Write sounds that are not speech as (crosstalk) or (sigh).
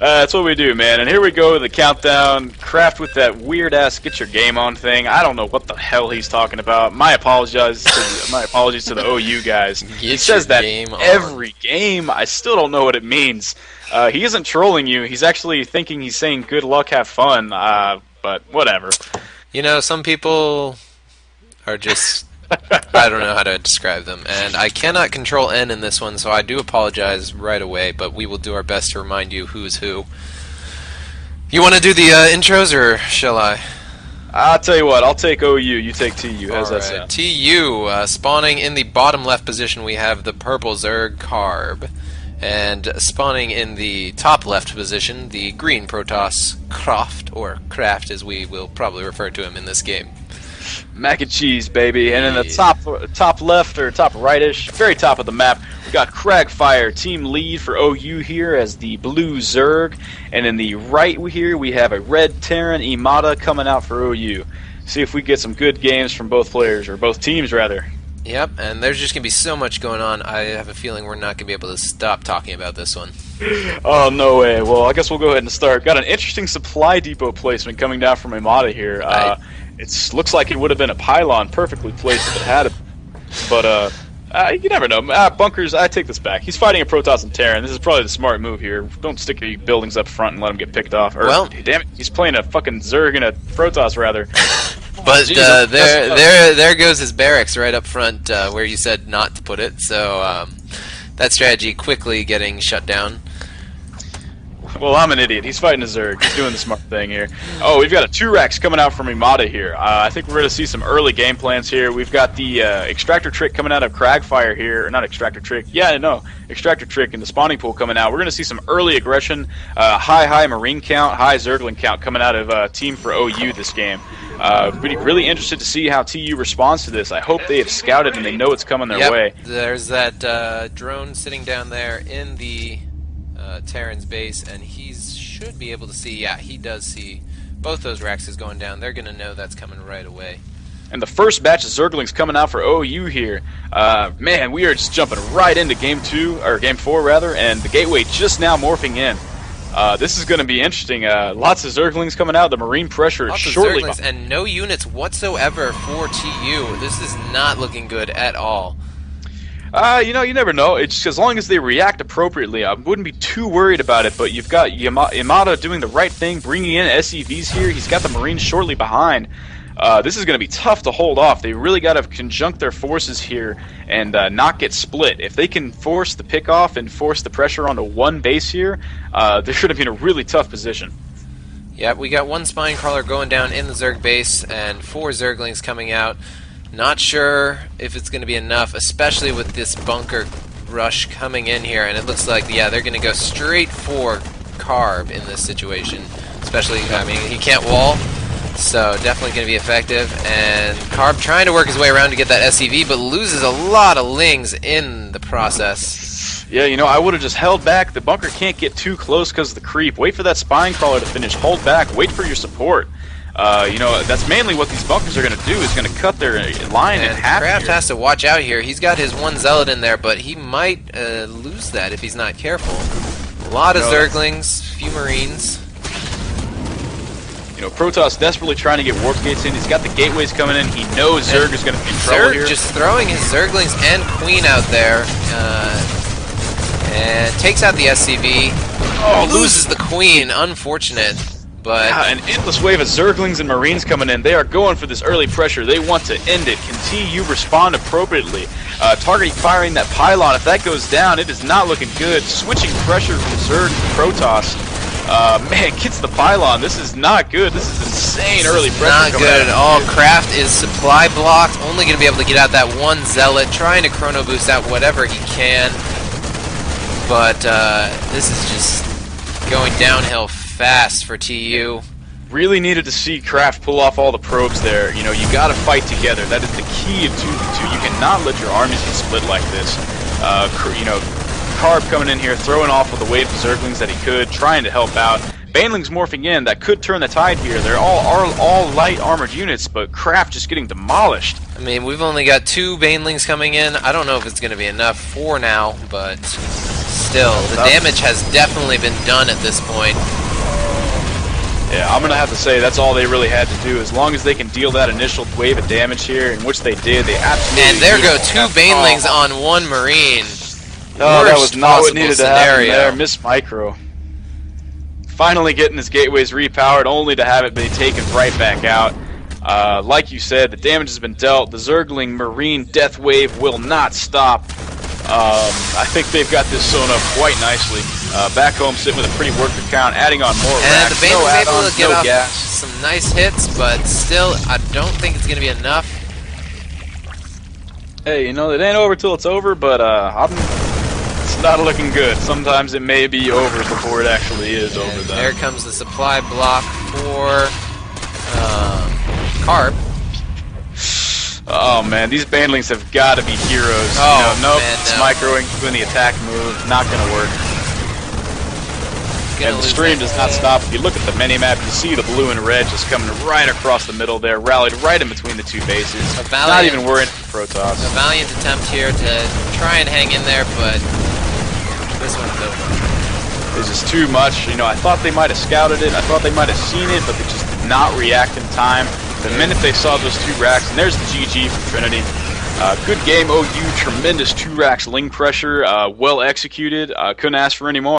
Uh, that's what we do, man. And here we go, the countdown. Kraft with that weird ass get your game on thing. I don't know what the hell he's talking about. My apologies. To, my apologies to the OU guys. (laughs) Get he says that game on. every game. I still don't know what it means. Uh, he isn't trolling you. He's actually thinking he's saying good luck, have fun. Uh, but whatever. You know, some people are just I don't know how to describe them, and I cannot control N in this one, so I do apologize right away. But we will do our best to remind you who's who. You want to do the uh, intros, or shall I? I'll tell you what. I'll take OU. You take TU. How's that Alright, sound? TU uh, spawning in the bottom left position. We have the purple Zerg Carb, and spawning in the top left position, the green Protoss Croft or Craft, as we will probably refer to him in this game. Mac and cheese, baby. And in the top top left or top rightish, very top of the map, we got Cragfire, team lead for OU here as the blue Zerg. And in the right here, we have a red Terran emata coming out for OU. See if we get some good games from both players, or both teams, rather. Yep, and there's just gonna be so much going on. I have a feeling we're not gonna be able to stop talking about this one. (laughs) Oh, no way. Well, I guess we'll go ahead and start. Got an interesting supply depot placement coming down from emata here. Uh, it looks like it would have been a pylon perfectly placed if it had it. But, uh, uh, you never know. Uh, bunkers, I take this back. He's fighting a Protoss and Terran. This is probably the smart move here. Don't stick your buildings up front and let him get picked off. Or, Well- damn it, he's playing a fucking Zerg and a Protoss, rather. (laughs) But Jeez, uh, there, there, there goes his barracks right up front, uh, where you said not to put it. So um, that strategy quickly getting shut down. Well, I'm an idiot. He's fighting a Zerg. He's doing the smart thing here. Oh, we've got a two Rex coming out from emata here. Uh, I think we're going to see some early game plans here. We've got the uh, extractor trick coming out of Cragfire here. Or not extractor trick. Yeah, no. Extractor trick in the spawning pool coming out. We're going to see some early aggression. Uh, high, high Marine count, high Zergling count coming out of uh, Team for OU this game. Uh, really, really interested to see how TU responds to this. I hope they have scouted and they know it's coming their Yep, way. There's that uh, drone sitting down there in the uh, Terran's base, and he should be able to see. Yeah, he does see both those Rexes going down. They're gonna know that's coming right away. And the first batch of Zerglings coming out for OU here. Uh, man, we are just jumping right into game two, or game four rather, and the gateway just now morphing in. Uh, this is going to be interesting. Uh, lots of Zerglings coming out. The Marine pressure is Lots of shortly. Zerglings and no units whatsoever for TU. This is not looking good at all. Uh, you know, you never know. It's as long as they react appropriately, I wouldn't be too worried about it. But you've got Yama- Yamada doing the right thing, bringing in SCVs here. He's got the Marines shortly behind. Uh, this is going to be tough to hold off. They really got to conjunct their forces here and uh, not get split. If they can force the pick off and force the pressure onto one base here, uh, (laughs) they're going to be in a really tough position. Yep, we got one spine crawler going down in the Zerg base and four Zerglings coming out. Not sure if it's going to be enough, especially with this bunker rush coming in here. And it looks like, yeah, they're going to go straight for Carb in this situation. Especially, I mean, he can't wall, so definitely going to be effective. And Carb trying to work his way around to get that SCV, but loses a lot of lings in the process. Yeah, you know, I would have just held back. The bunker can't get too close because of the creep. Wait for that spine crawler to finish. Hold back. Wait for your support. Uh, you know, that's mainly what these bunkers are going to do is going to cut their line in And half. Kraft here. has to watch out here. He's got his one zealot in there, but he might uh, lose that if he's not careful. A lot of. Zerglings, few Marines. You know, Protoss desperately trying to get warp gates in. He's got the gateways coming in. He knows Zerg is going to be in trouble Zerg here. just throwing his Zerglings and Queen out there. Uh, and takes out the SCV. Oh, loses the Queen. Unfortunate. But an endless wave of Zerglings and Marines coming in. They are going for this early pressure. They want to end it. Can TU respond appropriately? Uh, targeting firing that pylon. If that goes down, it is not looking good. Switching pressure from Zerg to Protoss. Uh, (laughs) man, gets the pylon. This is not good. This is insane early pressure. not good at all. Kraft is supply blocked. Only going to be able to get out that one zealot. Trying to chrono boost out whatever he can. But uh, this is just going downhill fast for TU. Really needed to see Kraft pull off all the probes there. You know, you got to fight together. That is the key of 2v2. You cannot let your armies get split like this. Uh, you know, Carb coming in here, throwing off with the wave of Zerglings that he could, trying to help out. Banelings morphing in, that could turn the tide here. They're all all, all light armored units, but Kraft just getting demolished. I mean, we've only got two Banelings coming in. I don't know if it's going to be enough for now, but still, the damage has definitely been done at this point. Yeah, I'm gonna have to say that's all they really had to do. As long as they can deal that initial wave of damage here, in which they did, they absolutely. And there go two Banelings on one Marine. No, that was not what needed to happen scenario. there. Miss Micro. Finally getting his gateways repowered, only to have it be taken right back out. Uh, like you said, the damage has been dealt. The Zergling Marine Death Wave will not stop. Um, I think they've got this sewn up quite nicely. Uh, back home, sitting with a pretty worker count, adding on more And racks, the no Banelings able to get no off gas. some nice hits, but still, I don't think it's going to be enough. Hey, you know, it ain't over till it's over, but uh, I'm, it's not looking good. Sometimes it may be over before it actually is over, though. there comes the supply block for um, Carb. Oh man, these Banelings have got to be heroes. Oh, you know, oh, nope, man, it's microing, doing the attack move, not gonna work. Gonna and the stream does not stop. If you look at the mini-map, you see the blue and red just coming right across the middle there, rallied right in between the two bases. A Not even worrying for Protoss. A valiant attempt here to try and hang in there, but this one's over. It's just too much. You know, I thought they might have scouted it. I thought they might have seen it, but they just did not react in time. The minute they saw those two racks, and there's the GG from Trinity. Uh, good game, OU. Tremendous two racks ling pressure. Uh, well executed. Uh, couldn't ask for any more.